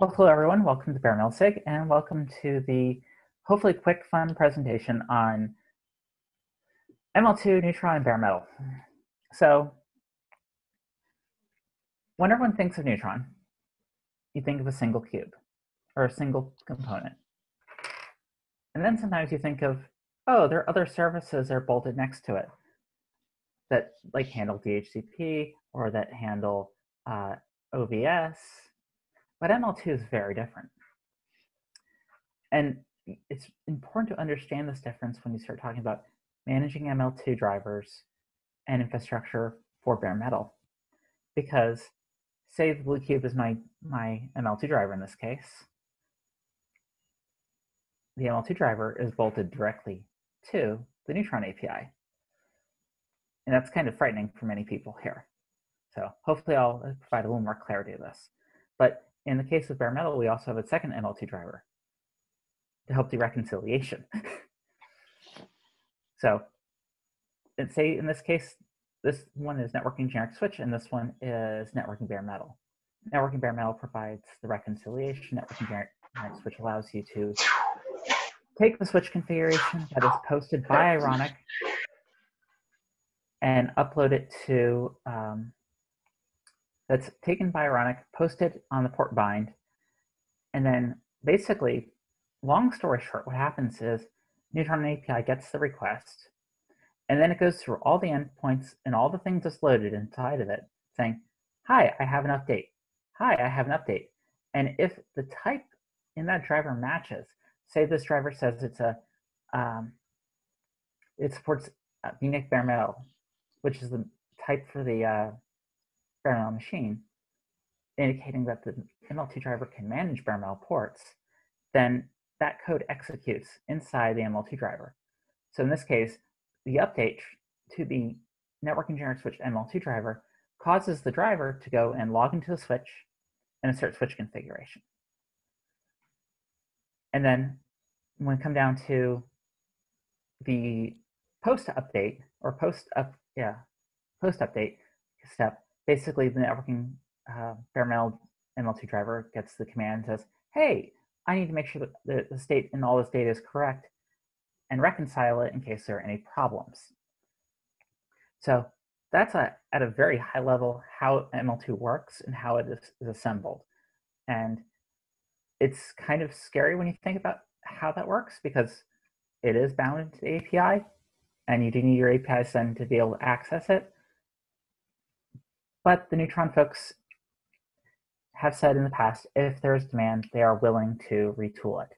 Well, hello everyone. Welcome to Bare Metal SIG, and welcome to the hopefully quick, fun presentation on ML2, Neutron, and bare metal. So, when everyone thinks of Neutron, you think of a single cube or a single component. And then sometimes you think of, oh, there are other services that are bolted next to it that like handle DHCP or that handle uh, OVS but ML2 is very different. And it's important to understand this difference when you start talking about managing ML2 drivers and infrastructure for bare metal. Because say the Blue Cube is my, my ML2 driver in this case, the ML2 driver is bolted directly to the Neutron API. And that's kind of frightening for many people here. So hopefully I'll provide a little more clarity to this. But in the case of bare metal, we also have a second ML2 driver to help the reconciliation. so let's say in this case, this one is networking generic switch and this one is networking bare metal. Networking bare metal provides the reconciliation. Networking generic switch allows you to take the switch configuration that is posted by Ironic and upload it to um, that's taken by Ironic, posted on the port bind, and then basically, long story short, what happens is Neutron API gets the request, and then it goes through all the endpoints and all the things that's loaded inside of it, saying, hi, I have an update. Hi, I have an update. And if the type in that driver matches, say this driver says it's a, um, it supports uh, VNIC bare metal, which is the type for the uh, bare machine, indicating that the ML2 driver can manage bare ports, then that code executes inside the ML2 driver. So in this case, the update to the networking generic switch ML2 driver causes the driver to go and log into the switch and insert switch configuration. And then when we come down to the post update or post up, yeah, post update step, basically the networking uh, bare metal ML2 driver gets the command and says, hey, I need to make sure that the, state in all this data is correct and reconcile it in case there are any problems. So that's a, at a very high level how ML2 works and how it is, is assembled. And it's kind of scary when you think about how that works because it is bound to the API and you do need your API then to be able to access it. But the Neutron folks have said in the past, if there's demand, they are willing to retool it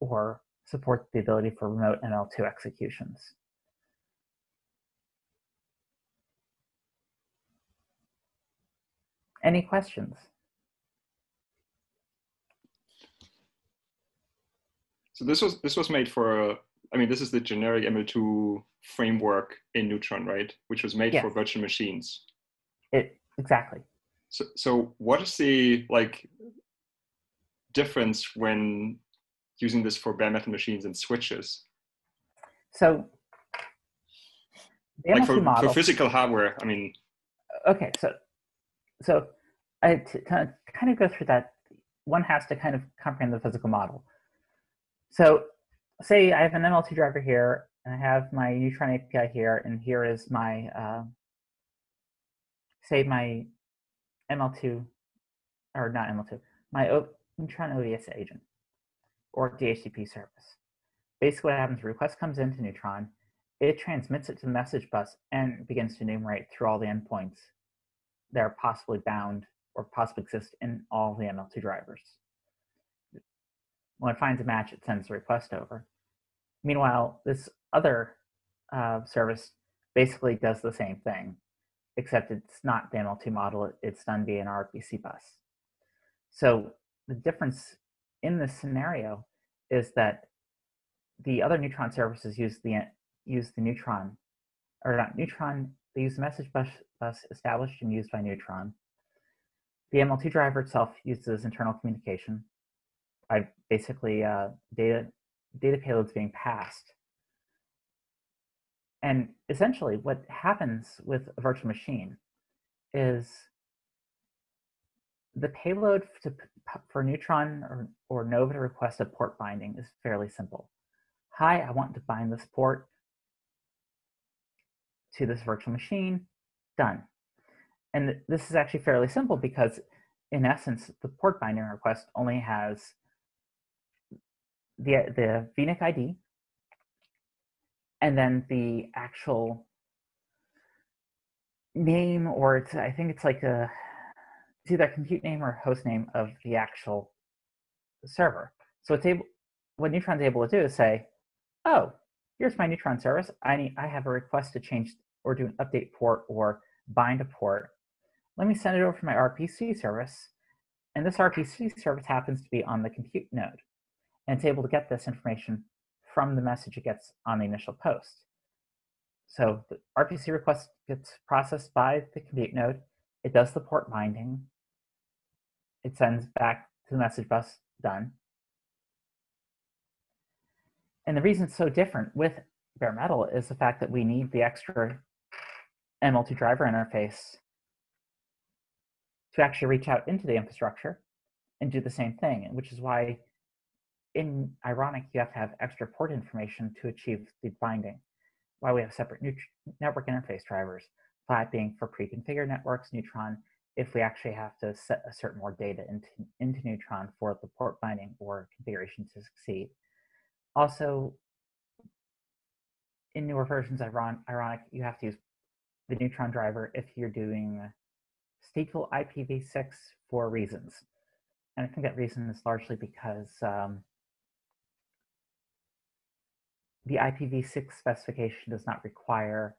or support the ability for remote ML2 executions. Any questions? So this was this was made for I mean this is the generic ML2 framework in Neutron, right? Which was made yes. for virtual machines. It exactly. So, so what is the like difference when using this for bare metal machines and switches? So, like for, model, for physical hardware, I mean. Okay, so so I to kind of go through that. One has to kind of comprehend the physical model. So, say I have an ML2 driver here, and I have my Neutron API here, and here is my uh, say my ML2, or not ML2, my o, Neutron OVS agent or DHCP service. Basically what happens, request comes into Neutron, it transmits it to the message bus and begins to enumerate through all the endpoints that are possibly bound or possibly exist in all the ML2 drivers. When it finds a match, it sends the request over. Meanwhile, this other uh, service basically does the same thing except it's not the ML2 model, it's done via an RPC bus. So the difference in this scenario is that the other neutron services use the use the neutron, or not neutron, they use the message bus, bus established and used by neutron. The ML2 driver itself uses internal communication by basically uh, data data payloads being passed and essentially, what happens with a virtual machine is the payload to, for Neutron or, or Nova to request a port binding is fairly simple. Hi, I want to bind this port to this virtual machine, done. And this is actually fairly simple because in essence, the port binding request only has the, the VNIC ID and then the actual name or it's, I think it's like a, it's either compute name or host name of the actual server. So it's able, what Neutron's able to do is say, oh, here's my Neutron service. I need, I have a request to change or do an update port or bind a port. Let me send it over to my RPC service. And this RPC service happens to be on the compute node. And it's able to get this information from the message it gets on the initial post. So the RPC request gets processed by the compute node. It does the port binding. It sends back to the message bus, done. And the reason it's so different with bare metal is the fact that we need the extra ML2 driver interface to actually reach out into the infrastructure and do the same thing, which is why in Ironic you have to have extra port information to achieve the binding. Why we have separate network interface drivers, FLAT being for pre-configured networks, Neutron if we actually have to set a certain more data into, into Neutron for the port binding or configuration to succeed. Also, in newer versions of Ironic, you have to use the Neutron driver if you're doing stateful IPv6 for reasons. And I think that reason is largely because um, the IPv6 specification does not require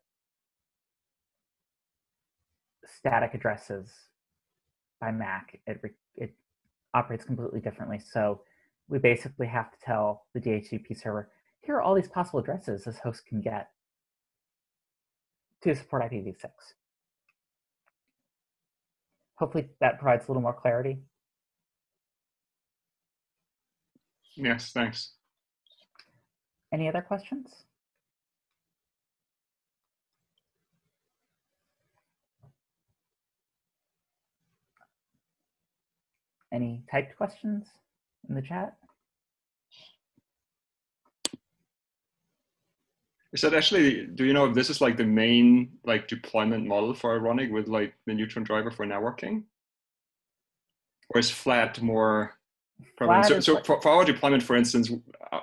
static addresses by MAC. It, it operates completely differently. So we basically have to tell the DHCP server, here are all these possible addresses this host can get to support IPv6. Hopefully that provides a little more clarity. Yes, thanks. Any other questions? Any typed questions in the chat? Is that actually, do you know if this is like the main like deployment model for Ironic with like the Neutron driver for networking? Or is flat more prevalent? So, so for, for, our deployment, for instance, uh,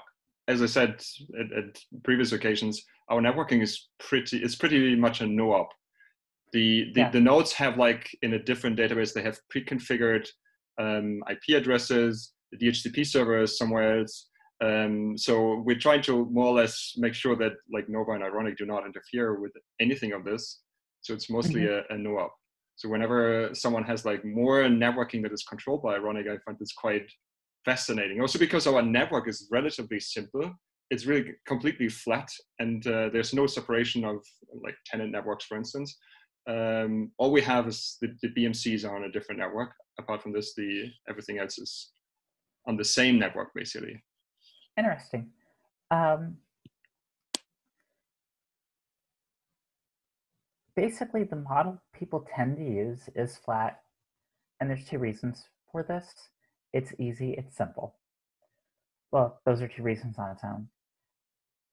as I said at, at, previous occasions, our networking is pretty, it's pretty much a no-op. The, the, yeah. the nodes have like in a different database, they have pre-configured um, IP addresses, the DHCP server is somewhere else, um, so we're trying to more or less make sure that like Nova and Ironic do not interfere with anything of this. So it's mostly mm-hmm. a, a no-op. So whenever someone has like more networking that is controlled by Ironic, I find this quite fascinating. Also because our network is relatively simple. It's really completely flat and uh, there's no separation of like tenant networks, for instance. Um, all we have is the, the BMCs are on a different network. Apart from this, the everything else is on the same network basically. Interesting. Um, basically, the model people tend to use is flat, and there's two reasons for this. It's easy, it's simple. Well, those are two reasons on its own.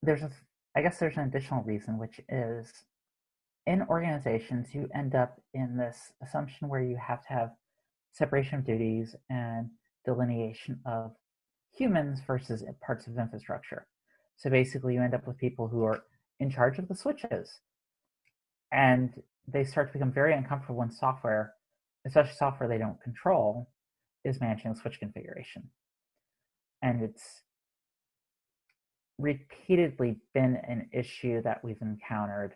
There's a, I guess there's an additional reason, which is in organizations, you end up in this assumption where you have to have separation of duties and delineation of humans versus parts of infrastructure. So basically, you end up with people who are in charge of the switches. And they start to become very uncomfortable when software, especially software they don't control, is managing the switch configuration. And it's repeatedly been an issue that we've encountered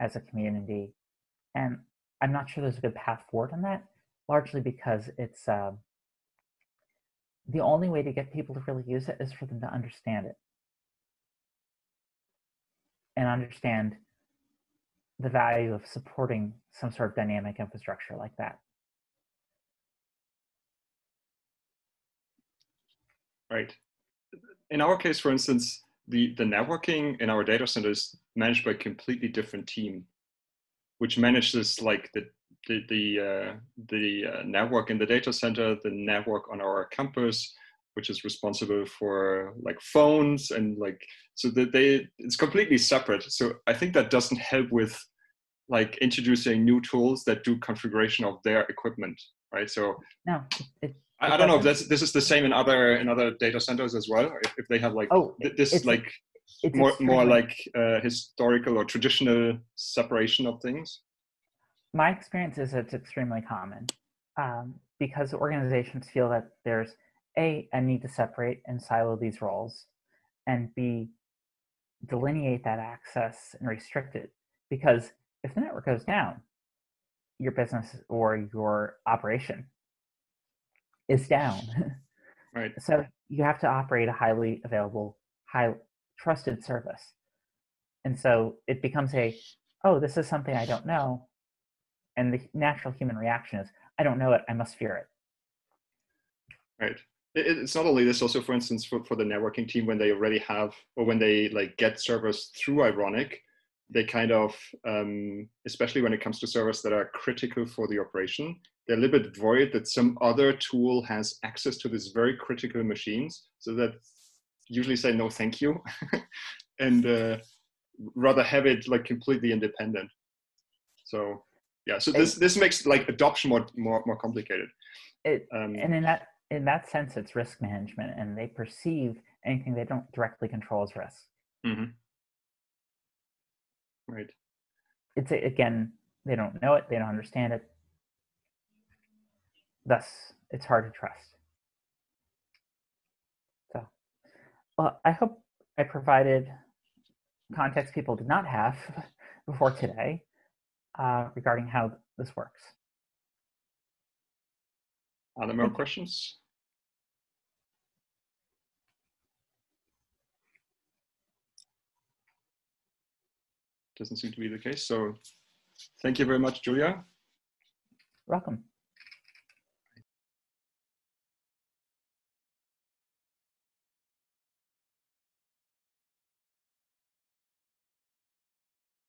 as a community. And I'm not sure there's a good path forward on that, largely because it's uh, the only way to get people to really use it is for them to understand it and understand the value of supporting some sort of dynamic infrastructure like that. Right. In our case, for instance, the, the networking in our data center is managed by a completely different team, which manages like the the the uh, the uh, network in the data center, the network on our campus, which is responsible for like phones and like so that they it's completely separate. So I think that doesn't help with like introducing new tools that do configuration of their equipment, right? So no, it, I, I, don't know if that's this is the same in other in other data centers as well. If, if they have like oh, this like more more like uh, historical or traditional separation of things. My experience is it's extremely common um, because organizations feel that there's a a need to separate and silo these roles, and b delineate that access and restrict it because if the network goes down, your business or your operation is down. Right. so you have to operate a highly available, high trusted service. And so it becomes a, oh, this is something I don't know. And the natural human reaction is, I don't know it, I must fear it. Right. It's not only this, also, for instance, for, for the networking team, when they already have, or when they like get servers through Ironic, they kind of, um, especially when it comes to servers that are critical for the operation, they're a little bit worried that some other tool has access to these very critical machines. So that usually say no, thank you, and uh, rather have it like completely independent. So yeah, so this this makes like adoption more more more complicated. It, um, and in that in that sense, it's risk management, and they perceive anything they don't directly control as risk. Mm-hmm. Right. It's again, they don't know it, they don't understand it. Thus, it's hard to trust. So, well, I hope I provided context people did not have before today uh, regarding how this works. Are there more questions? doesn't seem to be the case. So thank you very much, Julia. Welcome.